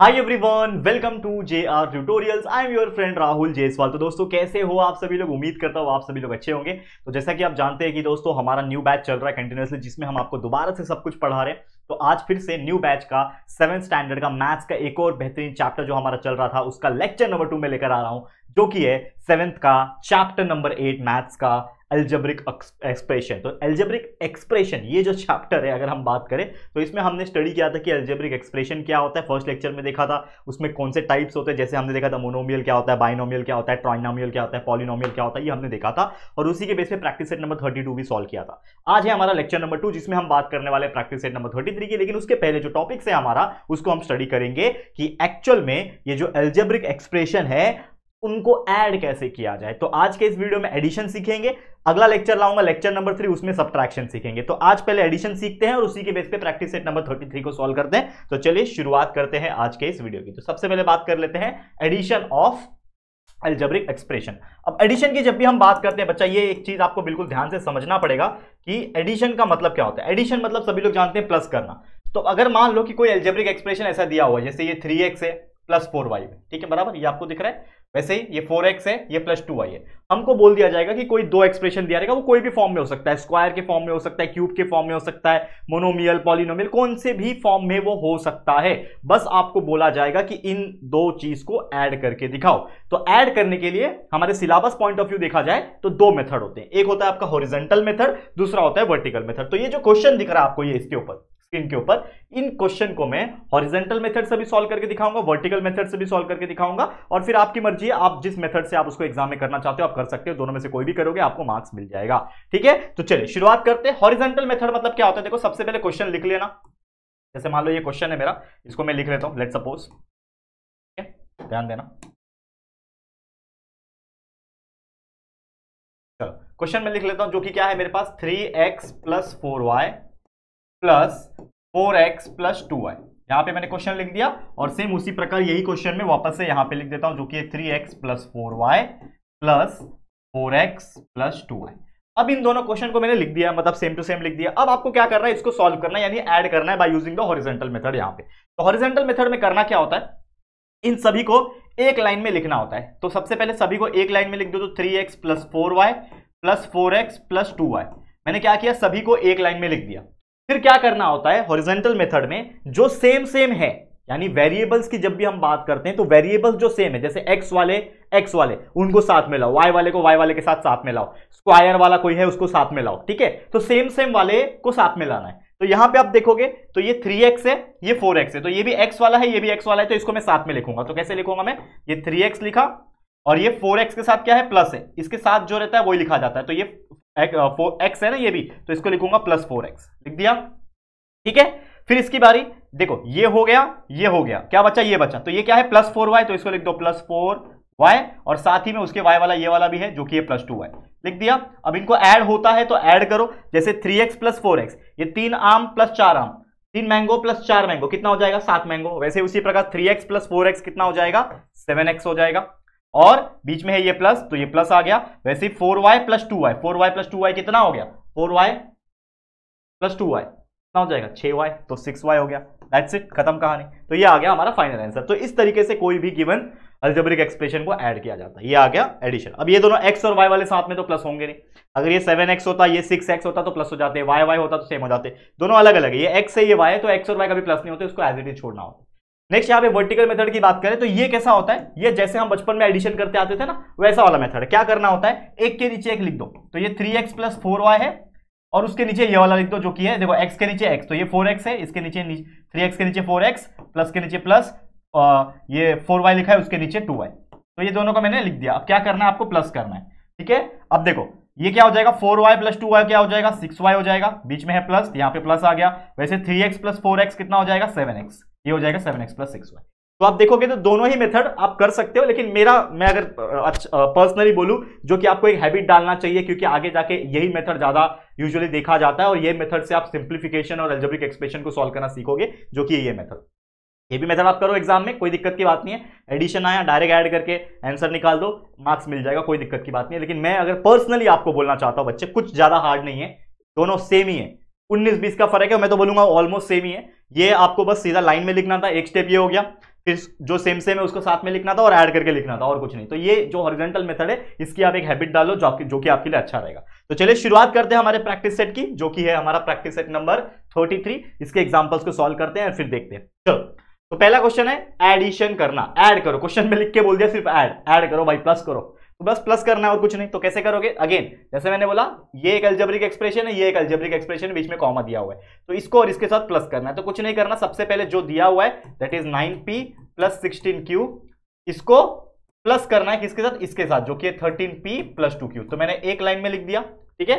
Hi everyone welcome to J R tutorials I am your friend Rahul Jaiswal तो दोस्तों, कैसे हो आप सभी लोग? उम्मीद करता हूँ आप सभी लोग अच्छे होंगे। तो जैसा कि आप जानते हैं कि दोस्तों, हमारा न्यू बैच चल रहा है कंटिन्यूसली जिसमें हम आपको दोबारा से सब कुछ पढ़ा रहे हैं। तो आज फिर से न्यू बैच का सेवन स्टैंडर्ड का मैथ्स का एक और बेहतरीन चैप्टर जो हमारा चल रहा था, उसका लेक्चर नंबर टू में लेकर आ रहा हूँ, जो कि है सेवेंथ का चैप्टर नंबर एट मैथ्स का एल्जेब्रिक एक्सप्रेशन तो एल्जेब्रिक एक्सप्रेशन ये जो चैप्टर है, अगर हम बात करें तो इसमें हमने स्टडी किया था कि एल्जेब्रिक एक्सप्रेशन क्या होता है। फ़र्स्ट लेक्चर में देखा था, उसमें कौन से टाइप्स होते हैं, जैसे हमने देखा था मोनोमियल क्या होता है बाइनोमियल क्या होता है ट्राइनोमियल क्या होता है पॉलिनोमियल क्या होता है, ये हमने देखा था। और उसी के बेस पे प्रैक्टिस सेट नंबर थर्टी भी सॉल्व किया था। आज है हमारा लेक्चर नंबर टू जिसमें हम बात करने वाले प्रैक्टिस सेट नंबर थर्टी की, लेकिन उसके पहले जो टॉपिक्स है हमारा, उसको हम स्टडी करेंगे कि एक्चुअल में ये जो एल्जेब्रिक एक्सप्रेशन है उनको ऐड कैसे किया जाए? तो आज के इस वीडियो में एडिशन सीखेंगे। अगला लेक्चर लाऊँगा, लेक्चर नंबर थ्री, उसमें सब्ट्रैक्शन सीखेंगे। तो आज पहले एडिशन सीखते हैं और उसी के बेस पे practice set number thirty three को सॉल्व करते हैं। तो चलिए शुरुआत करते हैं आज के इस वीडियो की। तो सबसे पहले बात कर लेते हैं एडिशन ऑफ़ एल्जेब्रिक एक्सप्रेशन। अब एडिशन की जब भी हम बात करते हैं, बच्चा, ये एक चीज़ आपको बिल्कुल ध्यान से समझना पड़ेगा कि एडिशन का मतलब क्या होता है। एडिशन मतलब सभी लोग जानते हैं प्लस करना। तो अगर मान लो कि कोई एल्जेब्रिक एक्सप्रेशन ऐसा दिया हुआ है, जैसे ये थ्री एक्स है, प्लस फोर वाई ठीक है, बराबर? ये आपको दिख रहा है। वैसे ही ये फोर एक्स है, ये प्लस टू वाई है। हमको बोल दिया जाएगा कि कोई दो एक्सप्रेशन दिया रहेगा वो कोई भी फॉर्म में हो सकता है। स्क्वायर के फॉर्म में हो सकता है क्यूब के फॉर्म में हो सकता है मोनोमियल पॉलिनोमियल कौन से भी फॉर्म में वो हो सकता है। बस आपको बोला जाएगा कि इन दो चीज़ को ऐड करके दिखाओ। तो ऐड करने के लिए हमारे सिलेबस पॉइंट ऑफ़ व्यू देखा जाए तो दो मेथड होते हैं। एक होता है आपका होरिजेंटल मेथड दूसरा होता है वर्टिकल मेथड तो ये जो क्वेश्चन दिख रहा है आपको, ये इसके ऊपर। स्क्रीन के ऊपर। इन क्वेश्चन को मैं हॉरिजेंटल मेथड से भी सॉल्व करके दिखाऊँगा, वर्टिकल मेथड से भी सॉल्व करके दिखाऊँगा। और फिर आपकी मर्ज़ी है, आप जिस मेथड से आप उसको एग्ज़ाम में करना चाहते हो, आप कर सकते हो, दोनों में से कोई भी करोगे, आपको मार्क्स मिल जाएगा। ठीक है? तो चलिए, शुरुआत करते हैं। हॉरिजेंटल मेथड मतलब क्या होता है? देखो, सबसे पहले क्वेश्चन लिख लेना। जैसे मान लो ये क्वेश्चन है मेरा, इसको मैं लिख लेता हूँ लेट सपोज़ ध्यान देना। चलो, क्वेश्चन में लिख लेता हूँ, जो कि क्या है मेरे पास? Three x plus four y plus four x plus two y यहाँ पर मैंने क्वेश्चन लिख दिया और सेम उसी प्रकार यही क्वेश्चन में वापस से यहाँ पे लिख देता हूँ जो कि three x plus four y plus four x plus two y अब इन दोनों क्वेश्चन को मैंने लिख दिया मतलब सेम टू सेम लिख दिया। अब आपको क्या करना है, इसको सॉल्व करना है, यानी ऐड करना है by using the horizontal method यहाँ पे। तो हॉरिजेंटल मेथड में करना क्या होता है? इन सभी को एक लाइन में लिखना होता है। तो सबसे पहले सभी को एक लाइन में लिख दो तो three x plus four y plus four x plus two y मैंने क्या किया? सभी को एक लाइन में लिख दिया। फिर क्या करना होता है? हॉरिजेंटल मेथड में जो सेम सेम है, यानी वेरिएबल्स की जब भी हम बात करते हैं तो वेरिएबल्स जो सेम है, जैसे एक्स वाले एक्स वाले, उनको साथ में लाओ। वाई वाले को वाई वाले के साथ साथ में लाओ। स्क्वायर वाला कोई है, उसको साथ में लाओ, ठीक है? तो सेम सेम वाले को साथ में लाना है। तो यहाँ पे आप देखोगे तो ये थ्री एक्स है, ये फोर एक्स है। तो ये भी एक्स वाला है, ये भी एक्स वाला है तो इसको मैं साथ में लिखूँगा। तो कैसे लिखूँगा मैं? ये थ्री एक्स लिखा, और ये फोर एक्स के साथ क्या है? प्लस है। इसके साथ जो रहता है, वही लिखा जाता है। तो ये फोर एक्स है ना ये भी तो इसको लिखूँगा प्लस फोर एक्स लिख दिया? ठीक है? फिर इसकी बारी, देखो, ये हो गया, ये हो गया। क्या बचा? ये बचा। तो ये क्या है? प्लस फोर वाई तो इसको लिख दो प्लस फोर वाई और साथ ही में उसके वाई वाला, ये वाला भी है, जो कि ये प्लस टू वाई लिख दिया? अब इनको ऐड होता है तो ऐड करो, जैसे three x plus four x ये तीन आम प्लस चार आम। तीन मैंगो प्लस चार मैंगो कितना हो जाएगा? सात मैंगो वैसे उसी प्रकार three x plus four x कितना हो जाएगा? सेवन एक्स हो जाएगा। और बीच में है ये प्लस तो ये प्लस आ गया। वैसे four y plus two y, four y plus two y कितना हो गया? Four y plus two y, कितना हो जाएगा? छह वाई तो सिक्स वाई हो गया। दैट्स इट खत्म कहानी। तो ये आ गया हमारा फाइनल आंसर तो इस तरीके से कोई भी गिवन अल्जेब्रिक एक्सप्रेशन को ऐड किया जाता है। ये आ गया एडिशन अब ये दोनों एक्स और वाई वाले साथ में तो प्लस होंगे नहीं। अगर ये सेवन एक्स होता, ये सिक्स एक्स होता तो प्लस हो जाते। वाई वाई होता तो सेम हो जाते। दोनों अलग अलग है। ये एक्स है, ये वाई है तो एक्स और वाई का भी प्लस नहीं होता, उसको एज इट इज़ छोड़ना होता नेक्स्ट यहाँ पे वर्टिकल मेथड की बात करें तो ये कैसा होता है? ये जैसे हम बचपन में एडिशन करते आते थे ना, वैसा वाला मेथड क्या करना होता है? एक के नीचे एक लिख दो। तो ये three x plus four y है, और उसके नीचे ये वाला लिख दो जो कि है, देखो x के नीचे x तो ये फोर एक्स है, इसके नीचे थ्री एक्स के नीचे फोर एक्स प्लस के नीचे प्लस ये फोर वाई लिखा है, उसके नीचे टू वाई तो ये दोनों को मैंने लिख दिया। अब क्या करना है? आपको प्लस करना है। ठीक है? अब देखो, ये क्या हो जाएगा? Four y plus two y क्या हो जाएगा? सिक्स वाई हो जाएगा। बीच में है प्लस यहाँ पे प्लस आ गया। वैसे three x plus four x कितना हो जाएगा? सेवन एक्स ये हो जाएगा seven x plus six y तो आप देखोगे तो दोनों ही मेथड आप कर सकते हो, लेकिन मेरा, मैं अगर पर्सनली बोलूँ, जो कि आपको एक हैबिट डालना चाहिए, क्योंकि आगे जाके यही मेथड ज़्यादा यूजुअली देखा जाता है, और ये मेथड से आप सिंप्लीफिकेशन और एल्जेब्रिक एक्सप्रेशन को सॉल्व करना सीखोगे, जो कि ये मेथड ये भी मेथड आप करो एग्ज़ाम में, कोई दिक्कत की बात नहीं है. एडिशन आया डायरेक्ट ऐड करके आंसर निकाल दो मार्क्स मिल जाएगा, कोई दिक्कत की बात नहीं है. लेकिन मैं अगर पर्सनली आपको बोलना चाहता हूँ, बच्चे, कुछ ज़्यादा हार्ड नहीं है, दोनों सेम ही है. उन्नीस बीस का फ़र्क है मैं तो बोलूँगा ऑलमोस्ट सेम ही है। ये आपको बस सीधा लाइन में लिखना था एक स्टेप ये हो गया। फिर जो सेम सेम है उसको साथ में लिखना था और ऐड करके लिखना था और कुछ नहीं। तो ये जो हॉरिजेंटल मेथड है इसकी आप एक हैबिट डालो जो आपकी जो कि आपके लिए अच्छा रहेगा। तो चलिए शुरुआत करते हैं हमारे प्रैक्टिस सेट की जो कि है हमारा प्रैक्टिस सेट नंबर 33 इसके एग्जांपल्स को सॉल्व करते हैं और फिर देखते हैं। चलो तो पहला क्वेश्चन है एडिशन करना। ऐड करो। क्वेश्चन में लिख के बोल दिया सिर्फ़ ऐड ऐड करो भाई प्लस करो। बस प्लस करना है और कुछ नहीं तो कैसे करोगे? अगेन जैसे मैंने बोला, ये एक अल्जेब्रिक एक्सप्रेशन है, ये एक अल्जेब्रिक एक्सप्रेशन बीच में कॉमा दिया हुआ है। तो इसको और इसके साथ प्लस करना है। तो कुछ नहीं करना, सबसे पहले जो दिया हुआ है that is nine p plus sixteen q इसको प्लस करना है किसके साथ? इसके साथ, जो कि thirteen p plus two q तो मैंने एक लाइन में लिख दिया, ठीक है?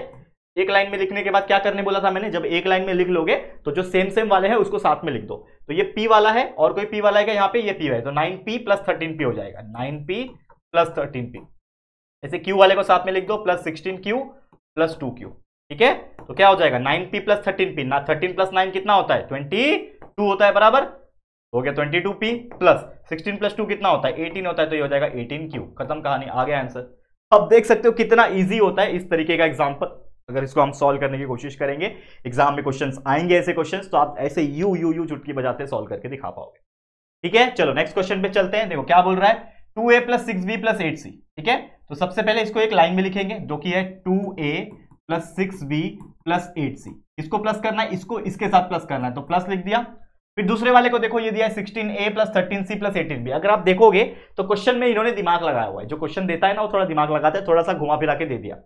एक लाइन में लिखने के बाद क्या करने बोला था मैंने? जब एक लाइन में लिख लोगे तो जो सेम सेम वाले हैं, उसको साथ में लिख दो। तो ये पी वाला है, और कोई पी वाला है यहाँ पे? ये पी है। तो nine p plus thirteen p हो जाएगा। Nine p plus thirteen p ऐसे क्यू वाले को साथ में लिख दो plus sixteen q plus two q ठीक है? तो क्या हो जाएगा? Nine p plus thirteen p ना थर्टीन प्लस नाइन कितना होता है? ट्वेंटी टू होता है बराबर? हो गया twenty two p plus sixteen plus two कितना होता है? एटीन होता है तो ये हो जाएगा एटीन क्यू खत्म कहानी, आ गया आंसर अब देख सकते हो कितना ईजी होता है इस तरीके का एग्ज़ाम्पल अगर इसको हम सॉल्व करने की कोशिश करेंगे एग्ज़ाम में क्वेश्चन आएँगे ऐसे क्वेश्चन तो आप ऐसे यू यू यू चुटकी बजाते सॉल्व करके दिखा पाओगे. ठीक है? चलो नेक्स्ट क्वेश्चन पे चलते हैं. देखो क्या बोल रहा है? Two a plus six b plus eight c ठीक है? तो सबसे पहले इसको एक लाइन में लिखेंगे, जो कि है two a plus six b plus eight c. इसको प्लस करना है, इसको इसके साथ प्लस करना है तो प्लस लिख दिया। फिर दूसरे वाले को देखो, ये दिया है sixteen a plus thirteen c plus eighteen b. अगर आप देखोगे तो क्वेश्चन में इन्होंने दिमाग लगाया हुआ है। जो क्वेश्चन देता है ना, वो थोड़ा दिमाग लगाता है, थोड़ा सा घुमा फिरा के दे दिया।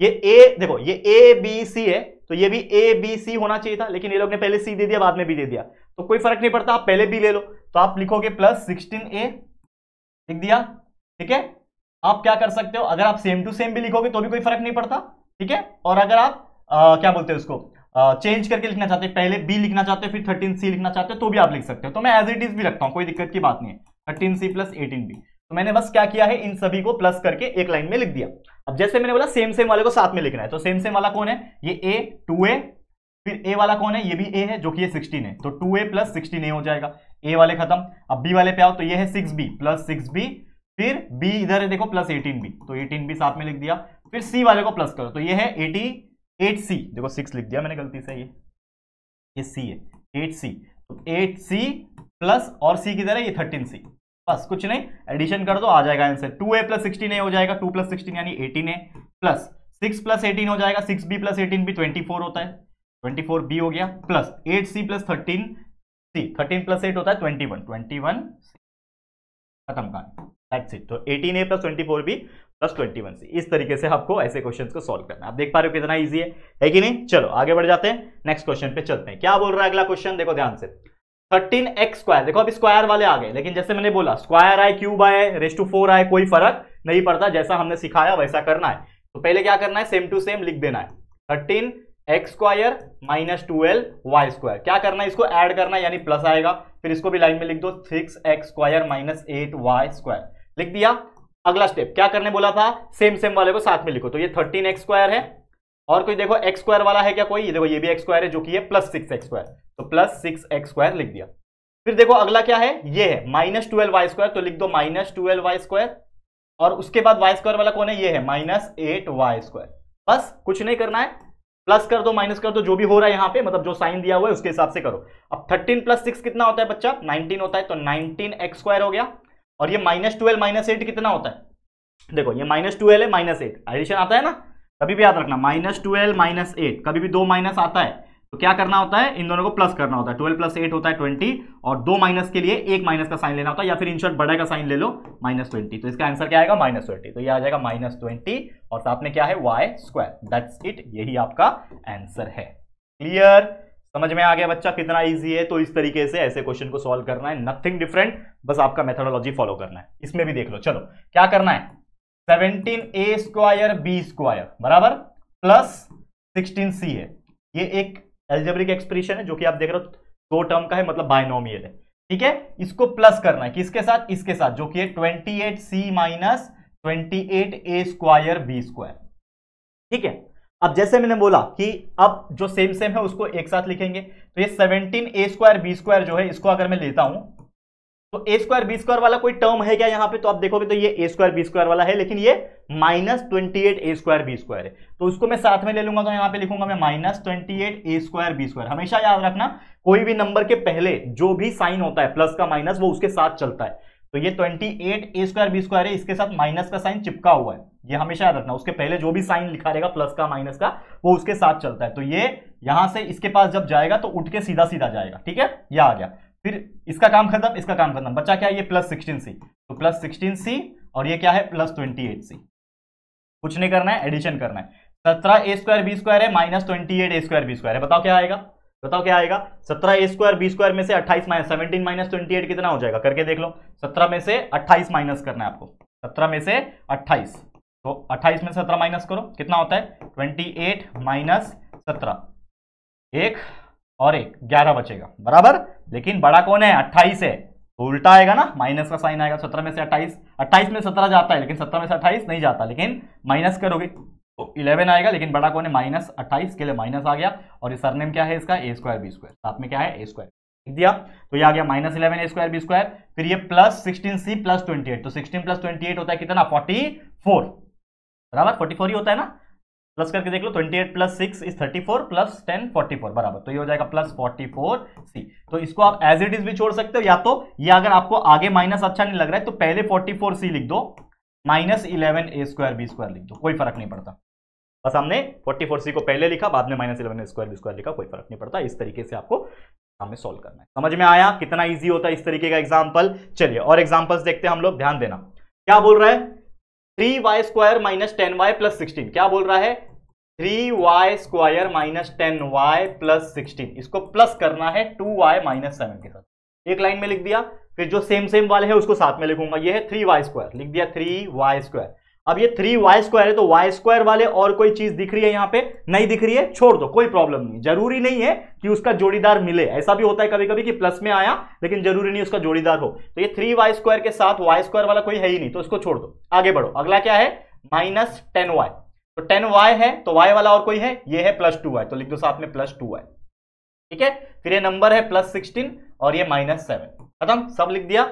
ये ए, देखो, ये ए, बी, सी है तो ये भी ए, बी, सी होना चाहिए था, लेकिन ये लोग ने पहले सी दे दिया, बाद में भी दे दिया। तो कोई फ़र्क नहीं पड़ता, आप पहले बी ले लो। तो आप लिखोगे प्लस सिक्सटीन ए, लिख दिया, ठीक है? आप क्या कर सकते हो? अगर आप सेम टू सेम भी लिखोगे तो भी कोई फ़र्क नहीं पड़ता ठीक है? और अगर आप आ, क्या बोलते हैं उसको? चेंज करके लिखना चाहते हैं पहले बी लिखना चाहते हो फिर थर्टीन सी लिखना चाहते हो तो भी आप लिख सकते हो। तो मैं एज इट इज़ भी रखता हूँ कोई दिक्कत की बात नहीं है। Thirteen c plus eighteen b तो मैंने बस क्या किया है इन सभी को प्लस करके एक लाइन में लिख दिया। अब जैसे मैंने बोला सेम सेम वाले को साथ में लिखना है। तो सेम सेम वाला कौन है? ये ए टू ए फिर ए वाला कौन है? ये भी ए है जो कि ये सिक्सटीन है। तो टू ए प्लस सिक्सटीन हो जाएगा। ए वाले खत्म। अब बी वाले पे आओ तो ये है six b plus six b फिर बी इधर है, देखो प्लस एटीन बी तो एटीन बी साथ में लिख दिया, फिर सी वाले को प्लस करो। तो ये है एटी एट सी देखो सिक्स लिख दिया मैंने गलती से ये। ये सी है एट सी तो एट सी प्लस और सी किधर है? ये थर्टीन सी बस, कुछ नहीं एडिशन कर दो, आ जाएगा answer two a plus sixteen a हो जाएगा टू प्लस सिक्सटीन यानी eighteen a plus six plus eighteen हो जाएगा six b plus eighteen b twenty four होता है। ट्वेंटी फोर बी हो गया plus eight c plus thirteen c thirteen plus eight होता है ट्वेंटी वन ट्वेंटी वन खत्म का दैट्स इट तो eighteen a plus twenty four b plus twenty one c इस तरीके से आपको ऐसे क्वेश्चन को सॉल्व करना है। आप देख पा रहे हो कितना ईजी है, है कि नहीं? चलो आगे बढ़ जाते हैं। नेक्स्ट क्वेश्चन पे चलते हैं। क्या बोल रहा है अगला क्वेश्चन देखो ध्यान से। थर्टीन एक्स स्क्वायर देखो अभी स्क्वायर वाले आ गए। लेकिन जैसे मैंने बोला स्क्वायर आए क्यूब आए रेस टू फोर आए कोई फ़र्क नहीं पड़ता। जैसा हमने सिखाया वैसा करना है। तो पहले क्या करना है? सेम टू सेम लिख देना है। Thirteen x square minus twelve y square क्या करना है? इसको ऐड करना है यानी प्लस आएगा। फिर इसको भी लाइन में लिख दो। Six x square minus eight y square लिख दिया। अगला स्टेप क्या करने बोला था? सेम सेम वाले को साथ में लिखो। तो ये थर्टीन एक्स स्क्वायर है। और कोई देखो एक्स स्क्वायर वाला है क्या कोई? ये देखो, ये भी एक्स स्क्वायर है, जो कि ये प्लस सिक्स एक्स स्क्वायर तो प्लस सिक्स एक्स स्क्वायर लिख दिया। फिर देखो, अगला क्या है? ये है माइनस ट्वेल्व वाई स्क्वायर तो लिख दो माइनस ट्वेल्व वाई स्क्वायर और उसके बाद वाई स्क्वायर वाला कौन है? ये है माइनस एट वाई स्क्वायर बस, कुछ नहीं करना है। प्लस कर दो माइनस कर दो, जो भी हो रहा है यहाँ पे मतलब जो साइन दिया हुआ है, उसके हिसाब से करो। अब थर्टीन प्लस सिक्स कितना होता है बच्चा? नाइनटीन होता है तो नाइनटीन एक्स स्क्वायर हो गया। और ये माइनस ट्वेल्व माइनस एट कितना होता है? देखो, ये माइनस ट्वेल्व है माइनस एट एडिशन आता है ना? कभी भी याद रखना माइनस ट्वेल्व माइनस एट कभी भी दो माइनस आता है तो क्या करना होता है? इन दोनों को प्लस करना होता है। ट्वेल्व प्लस एट होता है ट्वेंटी और दो माइनस के लिए एक माइनस का साइन लेना होता है, या फिर इंशॉर्ट बड़ा का साइन ले लो माइनस ट्वेंटी तो इसका आंसर क्या आएगा? माइनस ट्वेंटी तो ये आ जाएगा माइनस ट्वेंटी और साथ में क्या है? वाई स्क्वायर दैट्स इट यही आपका आंसर है। क्लियर समझ में आ गया बच्चा कितना इजी है? तो इस तरीके से ऐसे क्वेश्चन को सॉल्व करना है। नथिंग डिफरेंट बस आपका मेथोडोलॉजी फॉलो करना है। इसमें भी देख लो। चलो, क्या करना है? Seventeen a square b square बराबर? प्लस सिक्सटीन सी है। ये एक एल्जेब्रिक एक्सप्रेशन है, जो कि आप देख रहे हो, दो टर्म का है मतलब बायनोमियल है। ठीक है? इसको प्लस करना है। किसके साथ? इसके साथ, जो कि है twenty eight c minus twenty eight a square b square ठीक है? अब जैसे मैंने बोला कि अब जो सेम सेम है, उसको एक साथ लिखेंगे। तो ये seventeen a square b square जो है, इसको अगर मैं लेता हूँ तो ए स्क्वायर बी स्क्वायर वाला कोई टर्म है क्या यहाँ पे? तो आप देखोगे तो ये ए स्क्वायर बी स्क्वायर वाला है, लेकिन ये minus twenty eight a square b square है। तो उसको मैं साथ में ले लूँगा तो यहाँ पे लिखूँगा मैं minus twenty eight a square b square हमेशा याद रखना, कोई भी नंबर के पहले जो भी साइन होता है प्लस का माइनस वो उसके साथ चलता है। तो ये twenty eight a square b square है, इसके साथ माइनस का साइन चिपका हुआ है। ये हमेशा याद रखना, उसके पहले जो भी साइन लिखा रहेगा प्लस का माइनस का, वो उसके साथ चलता है। तो ये यहाँ से इसके पास जब जाएगा तो उठ के सीधा सीधा जाएगा, ठीक है? ये आ गया। फिर इसका काम खत्म, इसका काम खत्म। बच्चा क्या है ये? प्लस सिक्सटीन सी तो प्लस सिक्सटीन सी और ये क्या है? प्लस ट्वेंटी एट सी कुछ नहीं करना है एडिशन करना है। सत्रह ए स्क्वायर बी स्क्वायर है minus twenty eight a square b square है। बताओ क्या आएगा? बताओ क्या आएगा? सत्रह ए स्क्वायर, बी स्क्वायर में से अट्ठाईस minus, seventeen minus twenty eight कितना हो जाएगा? करके देख लो। सत्रह में से अट्ठाईस माइनस करना है आपको। सत्रह में से अट्ठाईस। तो अट्ठाईस में सत्रह माइनस करो। कितना होता है? ट्वेंटी एट माइनस सत्रह। एक और एक, ग्यारह बचेगा। बराबर? लेकिन बड़ा कौन है? अट्ठाईस है। तो उल्टा आएगा ना? माइनस का साइन आएगा। सत्रह में से अट्ठाईस। अट्ठाईस में सत्रह जाता है, लेकिन सत्रह में से अट्ठाईस नहीं जाता। लेकिन माइनस करोगे। तो इलेवन आएगा, लेकिन बड़ा कौन है? माइनस अट्ठाईस के लिए माइनस आ गया। और ये सरनेम क्या है इसका? A square b square. साथ में क्या है? A square. लिख दिया। तो ये आ गया minus eleven, a square b square. फिर ये plus sixteen c plus twenty eight. तो सिक्सटीन प्लस ट्वेंटी एट होता है कितना? Forty four. बराबर? फोर्टी फोर ही होता है ना? प्लस करके देख लो, twenty eight plus six is thirty four plus ten forty four. बराबर। तो ये हो जाएगा प्लस फोर्टी फोर सी। तो इसको आप एज इट इज़ भी छोड़ सकते हो, या तो ये अगर आपको आगे माइनस अच्छा नहीं लग रहा है तो पहले फोर्टी फोर सी लिख दो। Minus eleven a square b square लिख दो। कोई फ़र्क नहीं पड़ता। बस हमने फोर्टी फोर सी को पहले लिखा, बाद में minus eleven square b square लिखा, कोई फ़र्क नहीं पड़ता। इस तरीके से आपको हमें सॉल्व करना है। समझ में आया? कितना ईजी होता है इस तरीके का एग्ज़ाम्पल चलिए, और एग्जाम्पल्स देखते हैं हम लोग। ध्यान देना। क्या बोल रहा है? Three y square minus ten y plus sixteen. क्या बोल रहा है? Three y square minus ten y plus sixteen. इसको प्लस करना है टू वाई माइनस सेवन के साथ। एक लाइन में लिख दिया, फिर जो सेम सेम वाले है उसको साथ में लिखूँगा। ये है थ्री वाई स्क्वायर। लिख दिया थ्री वाई स्क्वायर। अब ये थ्री वाई स्क्वायर है तो वाई स्क्वायर वाले और कोई चीज़ दिख रही है यहाँ पे? नहीं दिख रही है, छोड़ दो, कोई प्रॉब्लम नहीं ज़रूरी नहीं है कि उसका जोड़ीदार मिले। ऐसा भी होता है कभी कभी कि प्लस में आया, लेकिन ज़रूरी नहीं उसका जोड़ीदार हो। तो ये थ्री वाई स्क्वायर के साथ वाई स्क्वायर वाला कोई है ही नहीं तो इसको छोड़ दो। आगे बढ़ो। अगला क्या है? माइनस टेन वाई तो टेन वाई है तो वाई वाला और कोई है? ये है प्लस टू वाई तो लिख दो साथ में प्लस टू वाई ठीक है? फिर ये नंबर है प्लस सिक्सटीन और ये माइनस सेवन खत्म? सब लिख दिया?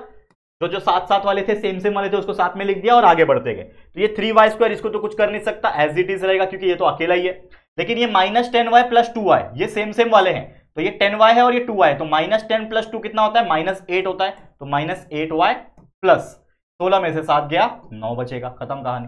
जो जो साथ साथ वाले थे सेम सेम वाले थे, उसको साथ में लिख दिया और आगे बढ़ते गए। तो ये थ्री वाई स्क्वायर इसको तो कुछ कर नहीं सकता एज इट इज़ रहेगा, क्योंकि ये तो अकेला ही है। लेकिन ये minus ten y plus two y ये सेम सेम वाले हैं। तो ये टेन वाई है और ये टू वाई तो माइनस टेन प्लस टू कितना होता है? माइनस एट होता है। तो माइनस एट वाई प्लस सोलह में से सात गया, नौ बचेगा। खत्म कहानी।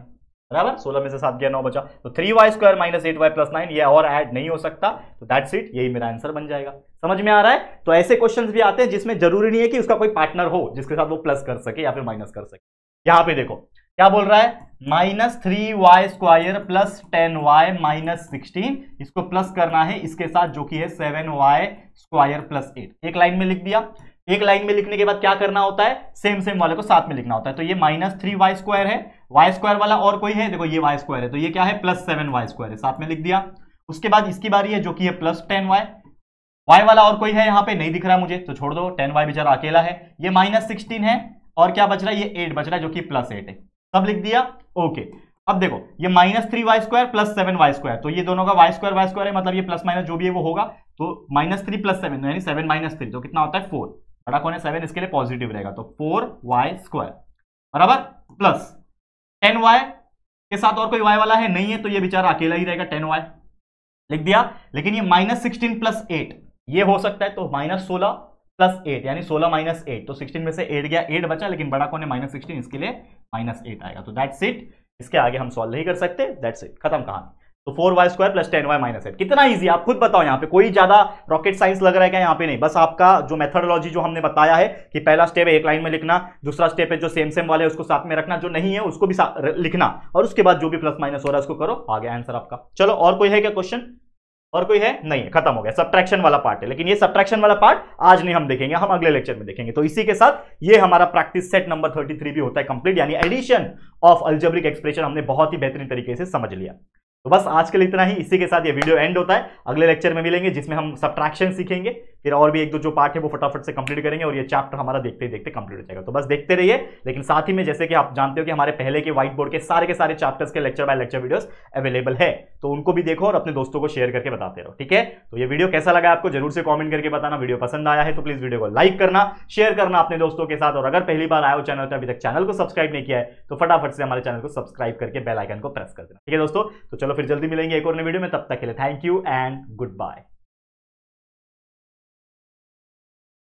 बराबर? सोलह में से सात गया, नौ बचा। तो three y square minus eight y plus nine ये और ऐड नहीं हो सकता। तो दैट्स इट यही मेरा आंसर बन जाएगा। समझ में आ रहा है? तो ऐसे क्वेश्चंस भी आते हैं जिसमें ज़रूरी नहीं है कि उसका कोई पार्टनर हो, जिसके साथ वो प्लस कर सके या फिर माइनस कर सके। यहाँ पे देखो, क्या बोल रहा है? Minus three y square plus ten y minus sixteen इसको प्लस करना है, इसके साथ जो कि है seven y square plus eight एक लाइन में लिख दिया। एक लाइन में लिखने के बाद क्या करना होता है? सेम सेम वाले को साथ में लिखना होता है। तो ये माइनस थ्री वाई स्क्वायर है। वाई स्क्वायर वाला और कोई है? देखो, ये वाई स्क्वायर है। तो ये क्या है? प्लस सेवन वाई स्क्वायर है। साथ में लिख दिया। उसके बाद इसकी बारी है जो कि है प्लस टेन वाई वाई वाला और कोई है यहाँ पे? नहीं दिख रहा मुझे तो छोड़ दो। टेन वाई बेचारा अकेला है। ये माइनस सिक्सटीन है और क्या बच रहा है? ये एट बच रहा है जो कि प्लस एट है। सब लिख दिया? ओके अब देखो, ये minus three y square plus seven y square तो ये दोनों का वाई स्क्वायर वाई स्क्वायर है। मतलब ये प्लस माइनस जो भी है वो होगा। तो माइनस थ्री प्लस सेवन यानी सेवन माइनस थ्री तो कितना होता है? फोर बड़ा कौन है सेवन, इसके लिए पॉजिटिव रहेगा। तो फोर वाई स्क्वायर बराबर? प्लस टेन वाई के साथ और कोई वाई वाला है? नहीं है तो ये बेचारा अकेला ही रहेगा टेन वाई लिख दिया? लेकिन ये माइनस सिक्सटीन प्लस एट ये हो सकता है तो माइनस सोलह प्लस एट यानी सोलह माइनस एट तो सिक्सटीन में से एट गया एट बचा, लेकिन बड़ा कौन है माइनस सिक्सटीन इसके लिए माइनस एट आएगा। तो दैट्स इट इसके आगे हम सॉल्व नहीं कर सकते दैट्स इट खत्म कहानी। तो four y square plus ten y minus eight कितना ईजी आप खुद बताओ यहाँ पे। कोई ज़्यादा रॉकेट साइंस लग रहा है क्या यहाँ पे नहीं? बस आपका जो मेथडोलॉजी जो हमने बताया है कि पहला स्टेप है, एक लाइन में लिखना, दूसरा स्टेप है जो सेम सेम वाले, उसको साथ में रखना, जो नहीं है, उसको भी लिखना। और उसके बाद जो भी प्लस माइनस हो रहा है, उसको करो। आगे आंसर आपका। चलो, और कोई है क्या क्वेश्चन और कोई है? नहीं है खत्म हो गया। सब्ट्रैक्शन वाला पार्ट है। लेकिन ये सब्ट्रैक्शन वाला पार्ट आज नहीं हम देखेंगे, हम अगले लेक्चर में देखेंगे। तो इसी के साथ ये हमारा प्रैक्टिस सेट नंबर 33 भी होता है कंप्लीट यानी एडिशन ऑफ़ अल्जेब्रिक एक्सप्रेशन हमने बहुत ही बेहतरीन तरीके से समझ लिया। तो बस आज के लिए इतना ही। इसी के साथ ये वीडियो एंड होता है। अगले लेक्चर में मिलेंगे, जिसमें हम सब्ट्रैक्शन सीखेंगे। फिर और भी एक दो जो पार्ट है, वो फटाफट से कंप्लीट करेंगे और ये चैप्टर हमारा देखते ही देखते कंप्लीट हो जाएगा। तो बस देखते रहिए। लेकिन साथ ही में, जैसे कि आप जानते हो कि हमारे पहले के व्हाइट बोर्ड के सारे के सारे चैप्टर्स के lecture by lecture videos available है। तो उनको भी देखो और अपने दोस्तों को शेयर करके बताते रहो, ठीक है? तो ये वीडियो कैसा लगा आपको, ज़रूर से कॉमेंट करके बताना। वीडियो पसंद आया है तो प्लीज़ वीडियो को लाइक करना शेयर करना अपने दोस्तों के साथ। और अगर पहली बार आए हो चैनल तो अभी तक चैनल को सब्सक्राइब नहीं किया है तो फटाफट से हमारे चैनल को सब्सक्राइब करके बेलाइकन को प्रेस कर देना। ठीक है दोस्तों? तो चलो फिर जल्दी मिलेंगे एक और नए वीडियो में, तब तक के लिए thank you and good bye